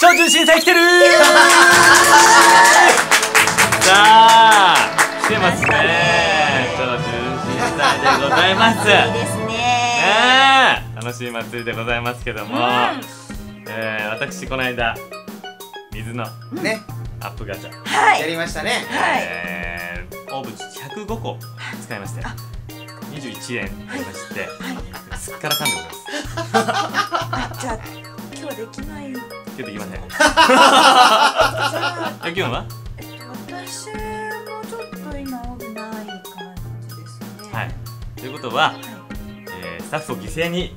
超重心祭来てるさあ来てますね。超重心祭でございます。いいですねねえ楽しい祭りでございますけども、うん。えー、私この間水のね。アップガチャ、はい。やりましたね。はい。えー、オーブ105個使いまして21円ありまして、すっからかんでございます。あじゃあ今日できないじ今日できません。ゃあえきょんは？えっと私もちょっと今危ない感じですね。はい。ということは、はい。えー、スタッフを犠牲に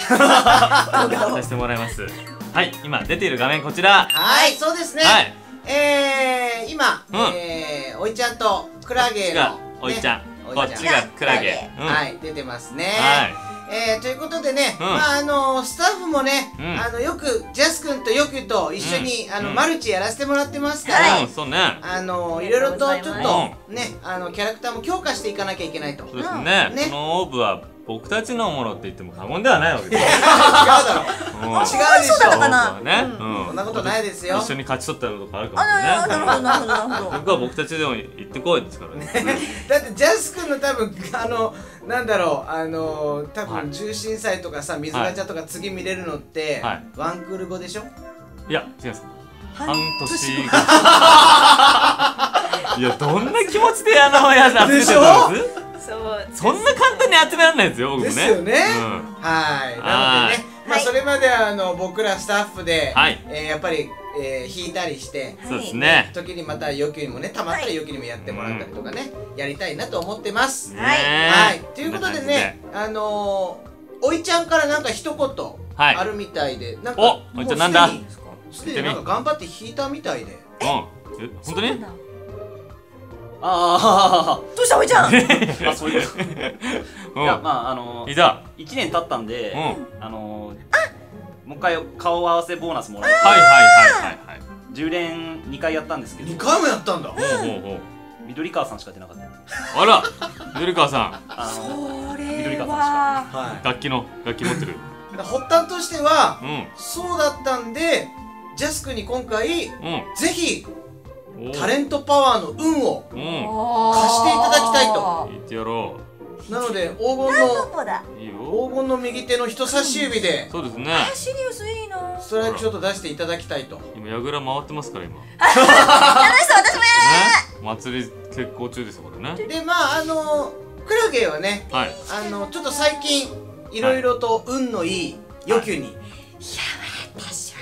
させてもらいます。はい。今出ている画面こちら。はいそうですね。はい。えー、今、うん。えー、おいちゃんとクラゲの、おいちゃん、ね。こっちがクラゲ。うん。はい出てますね。はいえー、ということでね、うん。まああのスタッフもね、うん。あのよくジャス君とヨキと一緒に、あのマルチやらせてもらってますから、そうね。あのあいろいろとちょっとねあのキャラクターも強化していかなきゃいけないと。そうですね,、ね。このオーブは僕たちのものって言っても過言ではないわけです しょ。だったかな。オーブはね、うん。うん。そんなことないですよ。一緒に勝ち取ったことかあるかもあしれない。なるほどなるほどなるほど。僕は僕たちでも行ってこいですからね。だってジャス君の多分あのなんだろうあの多はい。分重心祭とかさ水ガチャとか次見れるのって、はい。ワンクール後でしょ？いや違います。半半年年後。いやどんな気持ちであのやつ集めてたんです？そうそんな簡単に集められないですよ僕もね。ですよね。うん。はい。なはいのでね、まあはい。それまではあの僕らスタッフで、はい。えーやっぱり、えー、弾いたりして。そうですね。時にまた余計にもねたまったら余計にもやってもらったりとかね、やりたいなと思ってます、ね。はい。ということでねあのー、おいちゃんからなんか一言はい。あるみたいで、なんかおおいちゃんなんだ？すでになんか頑張って弾いたみたいで。うん。え本当に？そうなんだあどうしたおいちゃん？ああそういう うん。いやまああのいた。1年経ったんで、うん。あのもう一回顔合わせボーナスもらえてはいはいはいはいはい。10連2回やったんですけ2ど回もやったんだ。ほうほうほう。緑川さんしか出なかったあら緑川さん。あのそれ緑川はは楽器の楽器持ってる。い発端としてはうん。そうだったんでジャスクに今回うぜひタレントパワーの運をうん。貸していただきたいと。言ってやろなので黄金どの黄金の右手の人差し指でそうですね。シリウスいいな。ストライクショット出していただきたいと。今矢倉回ってますから今。ね楽しそう私もや祭り結構中ですよこれね。でまああのクラゲはねはい。あのちょっと最近いろいろと運のいい予求に、私は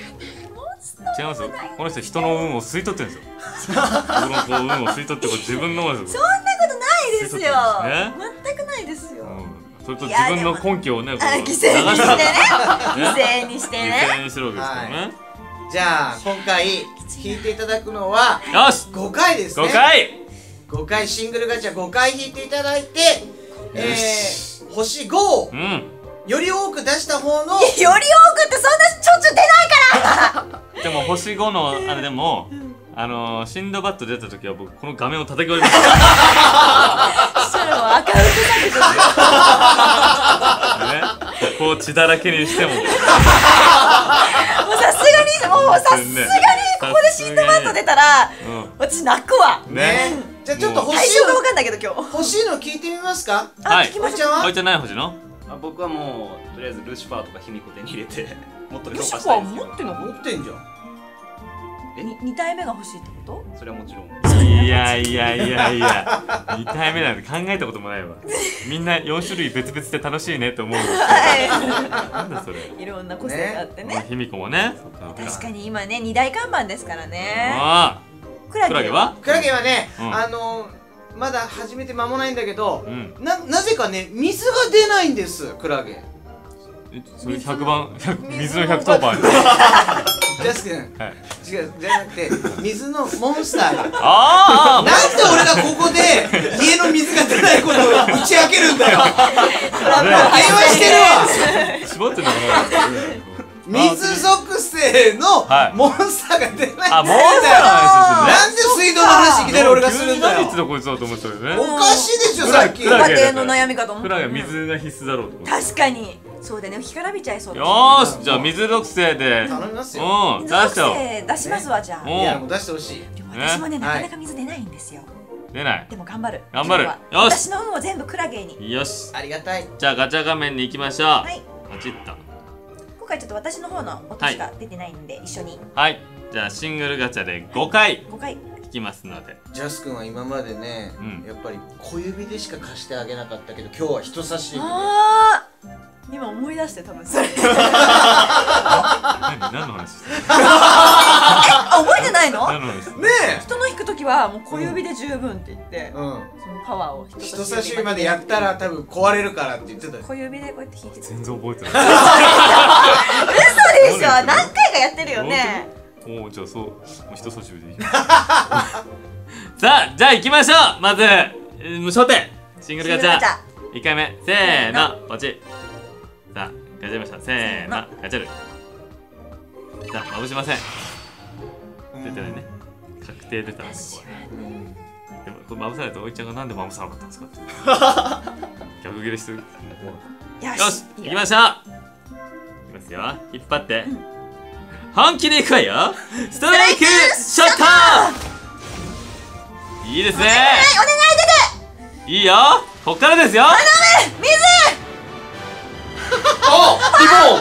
モンス違いますよ。この人人の運を吸い取ってるんですよ僕のこう運を吸い取ってこれ自分のそんなことないですよ。ね。全くないですよ。うん。それと自分の根拠をね犠牲にしてね。流 犠牲にして犠ね牲にしてるわけですからね。じゃあ今回弾い。ていただくのはよし。5回ですね。5回。5回。シングルガチャ5回弾いていただいてえー、星5をうん。より多く出した方の より多くってそんなしょっちゅう出ないから。でも星5のあれでもあのー、シンドバッド出た時は僕この画面を叩き割りましたそしたらもうアカウント削除ですよ。ね。ここを血だらけにしても。もうさすがにもうさすがにここでシンドバッド出たらう私泣くわ。んね。ね。じゃあちょっと欲対しいのかんないけど今日。欲しいの聞いてみますか？はい。聞きましょう。おいちゃんはおいちゃんない星の？あ僕はもうとりあえずルシファーとか卑弥呼手に入れてもっと強化ルシファーしたいんですけど。持ってんの？持ってんじゃん二体目が欲しいってこそれはもちろん。いやいやいやいや。2体目なんて考えたこともないわ。みんな4種類別々で楽しいねと思うなんだそれ。いいろんな個性があってね。卑弥呼もね。確かに今ね二大看板ですからね。あクラあクラゲは？クラゲはね、うん。あのまだ始めて間もないんだけどう、ん。ななぜかね水が出ないんですクラゲ。えそれ100番100水の110番ジャス君。はい。違うじゃなくて水のモンスターが。ああなんで俺がここで家の水が出ないことを打ち明けるんだよ。電話してるわ。絞ってんのか水属性のはい。モンスターが出ないんだよ。なあもうそうななんで水道の話いきなり俺がするんだよ。たこいつだと思ってたよね。おかしいでしょさっき。家庭の悩みかと思ったクラゲは水が必須だろうと思って確かにそうだね。干からびちゃいそうだよーしじゃあ水属性で。頼みますよ。うん出しちゃおう水属性出しますわじゃあ。おいやもう出してほしい。でも私もねね。なかなか水出ないんですよ。出ない。でも頑張る。頑張る。よし。私の運を全部クラゲに。よし。ありがたい。じゃあガチャ画面に行きましょう。はい。ポチッと。今回ちょっと私の方の音しか出てないんで、一緒に。はい。じゃあシングルガチャで5回。5回。引きますので。ジャス君は今までね、うん。やっぱり小指でしか貸してあげなかったけど今日は人差し指で。あー。今思い出して多分それ。何何の話してるあ 覚えてないの？何の話してるね人の引く時はもう小指で十分って言ってえ、うん。そのパワーを人差し指までやったら多分壊れるからって言ってたよ。小指でこうやって引いてた。全然覚えてない。嘘でしょ？何回かやってるよねおおじゃあそう。もう人差し指でいい さあじゃあ行きましょう。まずえー無焦点シングルガチャ。1回目。せーの。ポチさあガチャりましたせーの。ガチャる。さあまぶしません。出てないね。確定出たんですこれでもこれまぶされたおいちゃんがなんでまぶさなかったんですかって。逆切れしてる。よよしし行きましょう。いきますよ。引っ張って、本気でいくわよ。ストライクショットいいですね。お願い出ていいよ。こっからですよ。水おリボンリボン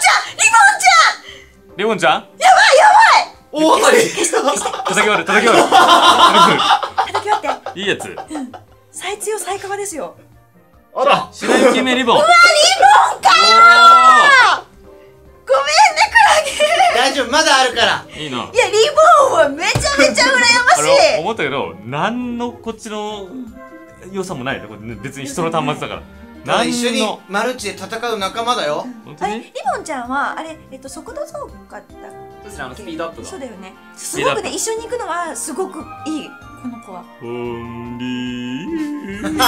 ちゃんリボンちゃんレモンちゃん大当たり叩き割る叩き割る叩き割っていいやつ最強最カワですよあら白雪姫リボンリボンかごあるから。いいのゲいやリボンはめちゃめちゃ羨ましい。思ったけど何のこっちの良さもない。ねこれね別に人の端末だから。一緒にのマルチで戦う仲間だよ。あれ本当に？リボンちゃんはあれえっと速度増加だっそうですねあのスピードアップが。そうだよね。すごくね一緒に行くのはすごくいいこの子は。オンリー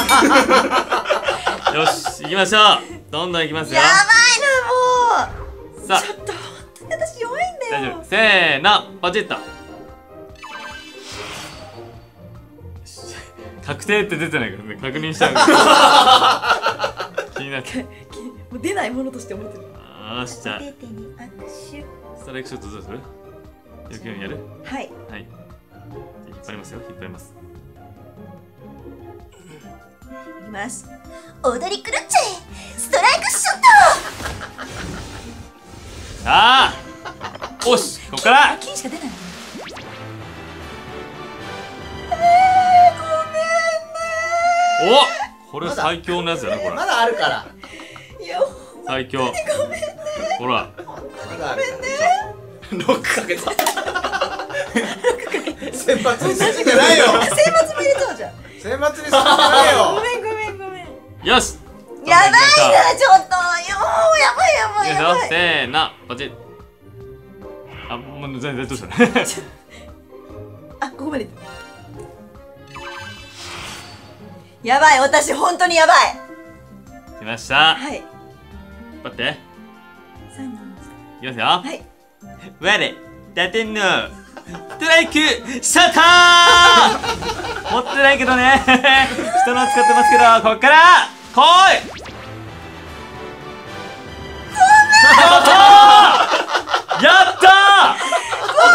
よし行きましょう。どんどん行きますよ。やばいなもう。さあ大丈夫。せーの。ポチッと。確定って出てないからね。確認しちゃう。気になってよもう出ないものとして思ってる。ーしじゃあ。ストライクショットどうする？よにやる？はい。はい。引っ張りますよ。引っ張ります。いきます。踊り狂っちゃえ。ストライクショッさあおしここから。ト金しか出ないおこれ最強のやつだねこれ。まだあるから。いや最強ほら。まだあるからロックかけた。選抜にするんじゃないよ。選抜も入れちゃうじゃん選抜にするんじゃないよ。ごめんごめんごめんよし。やばいなちょっと。よーやばいやばいやばい。せー。のポチッ全然どうした あここまで。やばい私本当にやばい。来ました。はい。待って。いきますよ。はい。我打点の。ストライクシャッター持 ってないけどね。人の使ってますけどこっから来い。やった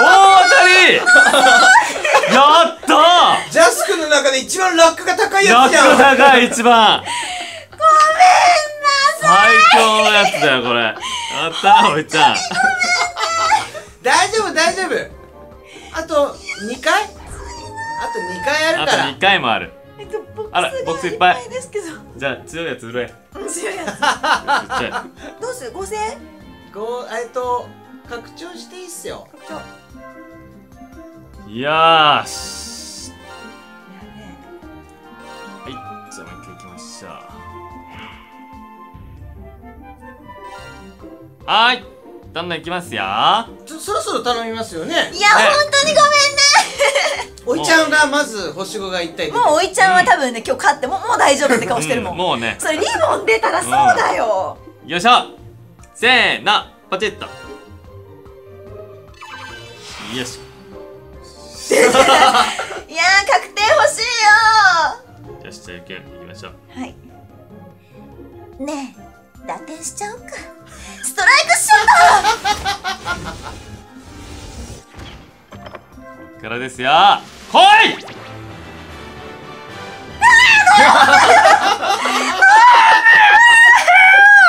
大当たりやった。ジャス君の中で一番ラックが高いーやつじゃん楽高い一番。最強のやつだよこれ。やったーおいちゃん。大丈夫大丈夫。あと2回？あと2回ああとるから。2回もある。えっとボックスあらボックスいっぱい。がですけどじゃあ強いやつ売れ。強いやつ どうする？五千？こうえっと拡張していいっすよ。拡張いいやーし。やはいじゃあもう一回行きましょう。はーい。どんどん行きますよ。ちょそろそろ頼みますよね。いや、本当にごおいちゃんがまず星5が一体めんねもうおいちゃんは多分ね今日勝ってももう大丈夫って顔してるもん、うんもうね。それリボン出たらそうだよ、よいしょ。せーの。ポチッと。よし いやー確定欲しいよじゃあ行きましょう。はい。ねえ打点しちゃおうか。ストライクショットからですよ。来い！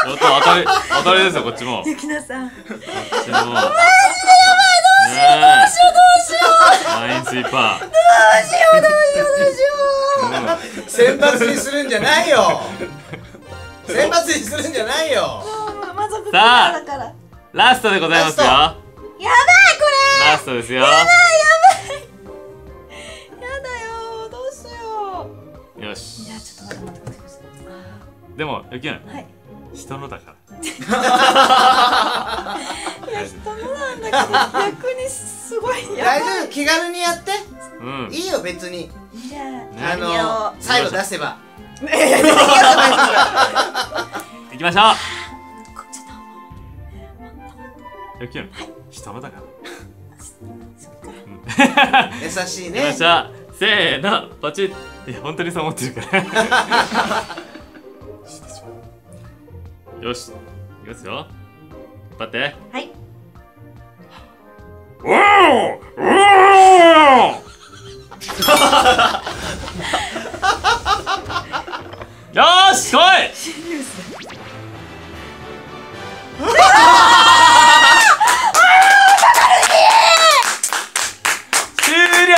当たり当たりですよこっちもゆきなさんマジでやばいどうしようどうしようどうしようラインスイーパー。どうしようどうしようどうしよう。選抜にするんじゃないよ。選抜にするんじゃないよ。もう満足さあラストでございますよ。ララばいこストですよ。れやだよどうしよよし。ういやちょっと待って待って待って。でもゆきんはい。人のだから いや人のなんだけど逆にすごいや大ばい丈夫。気軽にやって。うん。いいよ別に。じゃあ何を？の最後出せば。行きましょこちょっうゆきん人のだか。ら 優しいね。せーのポチッ。いや本当にそう思ってるから。よしいきますよ。引っ張って。とはい よーし来い！終了！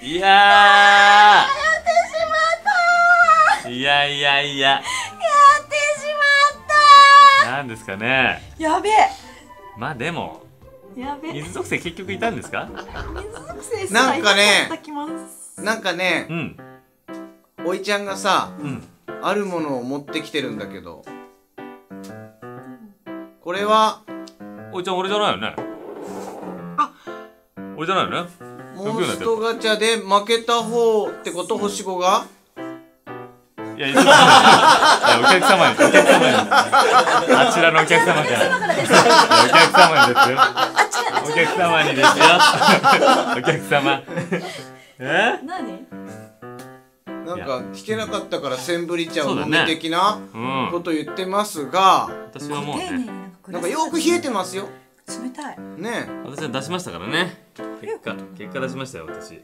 いやー！いやいやいや。やってしまっなんですかね。たやべえ。まあでもやべ。え水属性結局いたんですか？水属性すなんかねなんかねうん。おいちゃんがさうん。あるものを持ってきてるんだけど。これはおいちゃん俺じゃないよね？あ。俺じゃないよね？モンストガチャで負けた方ってこと？星子が？いやいやいやお客様にお客様に。あちらのお客様からだからですい。やお客様にですよ。あちらお客様にですよ。お客様。え何？なんか弾けなかったからセンブリ茶を飲そうだね。み的なうん。こと言ってますが私はもうね。なんかよく冷えてますよ。冷たい。ね私は出しましたからね。結果結果出しましたよ私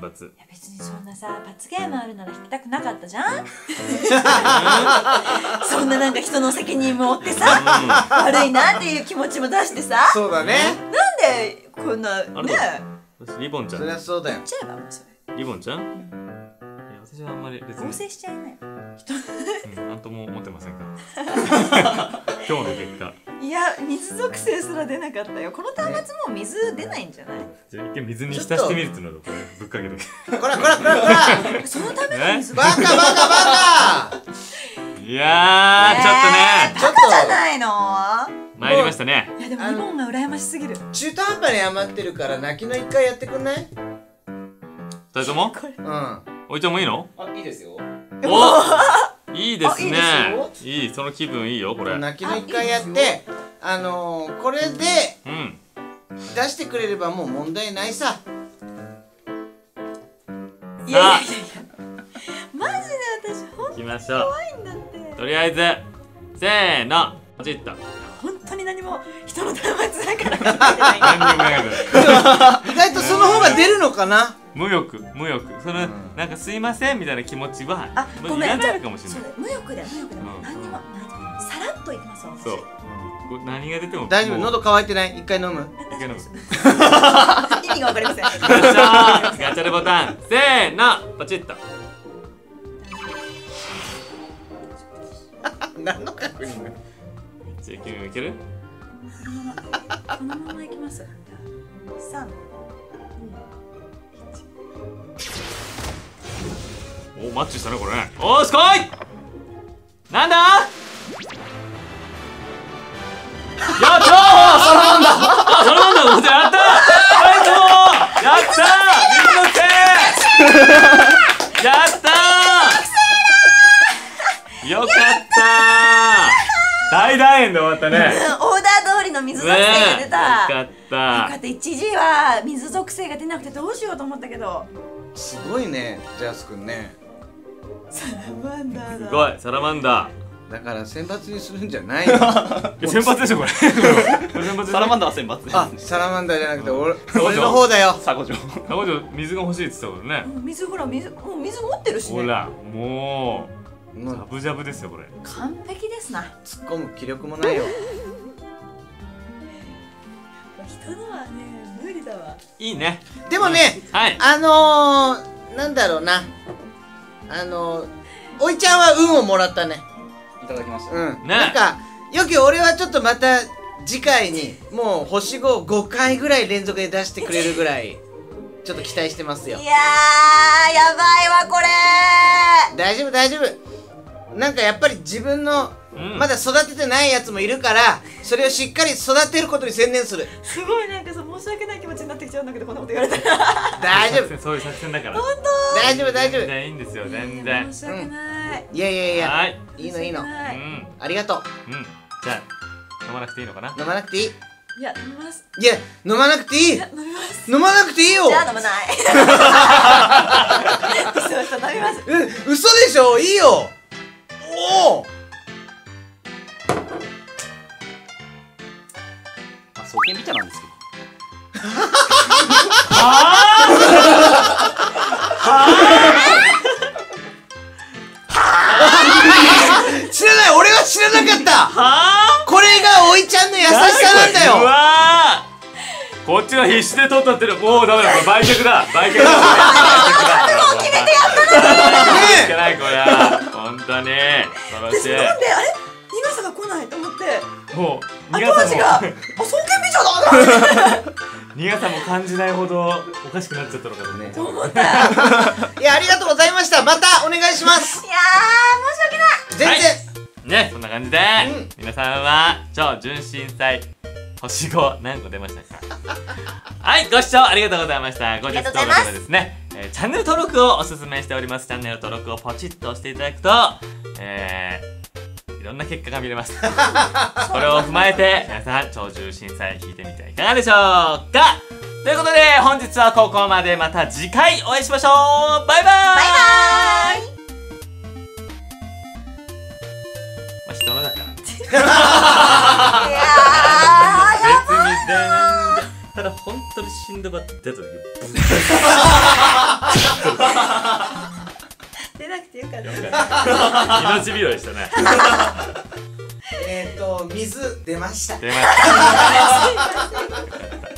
選抜いや別にそんなさ罰ゲームあるなら引きたくなかったじゃん？そんななんか人の責任も負ってさ悪いなっていう気持ちも出してさ。そうだね。なんでこんなあれね私リボンちゃそりんゃそうだよ。言っちゃえばもうそれ。リボンちゃん？いや私はあんまり別に。合成しちゃいなよ。うんなんとも思ってませんから。今日の結果いや水属性すら出なかったよ。この端末もう水出ないんじゃない？じゃあ一回水に浸してみるっていうのをこ？れぶっかけてこらこらこらこらそのための水バカバカバカいやーちょっとねちょっバカじゃないの参りましたねいやでもリボンが羨ましすぎると中途半端に余ってるから泣きの一回やってくんない二人ともうんおいちゃんもいいのあいいですよおいいですあいいねいいその気分いいよこれ。うん泣きの一回やってあのー、これで出してくれればもう問題ないさ。いやいやいやいや。マジで私ほん行きましょう。怖いんだって。とりあえずせーの。ポチッと。本当に何も人の端末だから。意外とその方が出るのかな無欲無欲。その、ん。なんかすいませんみたいな気持ちはあごめん。ないかもしれない。無欲だよ無欲だよ、うん。何にも何さらっと言ってます私。そう、こう何が出ても大丈夫？喉乾いてない？一回飲む？大丈夫です。意味がわかりません。ガチャガチャでボタン。せーの。ポチッと。何の確認じゃあ君もいける？このままいきます。三おマッチしたねこれね。おーし来い！なんだ？やったー！サラマンダあサラマンダーのことやったはいどう！もやったー！水のせいやったー！よかったー！大団円で終わったね。うんオーダー通りの水属性が出た、ねえ。よかっよかたった。一時は水属性が出なくてどうしようと思ったけど。すごいねジャス君ねサラマンダーだ。すごいサラマンダだから選抜にするんじゃないの。ー いや先発でしょこれ。サラマンダダーは選抜。あサラマンダーじゃなくて俺う俺の方だよ。サゴジョ。ー中条水が欲しいって言ってたからね。水ほら水もう水持ってるしね。ほらもうもう。ジャブジャブですよこれ。完璧ですな。突っ込む気力もないよ。人のはね無理だわ。いいね。でもねはい。あのー、なんだろうなあのー、おいちゃんは運をもらったね。いただきました。うん、ね。なんかよき俺はちょっとまた次回にもう星55回ぐらい連続で出してくれるぐらい ちょっと期待してますよ。いやーやばいわこれ。大丈夫大丈夫。なんかやっぱり自分のうん。まだ育ててないやつもいるからそれをしっかり育てることに専念する。すごいなんかさ申し訳ない気持ちになってきちゃうんだけどこんなこと言われたら。大丈夫。そういう作戦だから。本大丈夫。大丈夫。全然いいんですよ当全然。申し訳ない、いやいやいや。はい。いいのいいの。うんありがとう。うん。じゃあ飲まなくていいのかな？飲まなくていい？いや飲みます。いや飲まなくていい。いや飲みます。飲まなくていいよ。じゃあ飲まない。飲みます。うん嘘でしょ？いいよ。おおまあ双剣ビタなんです知らない俺は知らなかった。はこれがおいちゃんの優しさなんだうよこっちは必死で取ったってる。もうダメだ。これ売却だ。売却だ。もう決めてやったいけないこれは本当に恐ろしい。であれ？苦さが来ないと思って。もう苦後味があさ双剣美女だ。と思っても苦さも感じないほどおかしくなっちゃったのかとねと思ったいやーいやありがとうございました。またお願いします。申し訳ない。全然、ねそんな感じで、うん。皆さんは超純真祭星5何個出ましたか？はいご視聴ありがとうございました。後日動画りがとうございます。ではですね、えーチャンネル登録をおすすめしております。チャンネル登録をポチッと押していただくとえーいろんな結果が見れます。これを踏まえて皆さん超重心祭聞いてみてはいかがでしょうか。ということで本日はここまで。また次回お会いしましょう。バイバイ。バイバーイ。まあ人のだからいや別にただ本当にシンドバッド出た時ー出なくてよかった。命拾いしたね。えっ、ー、と水出ました。出ました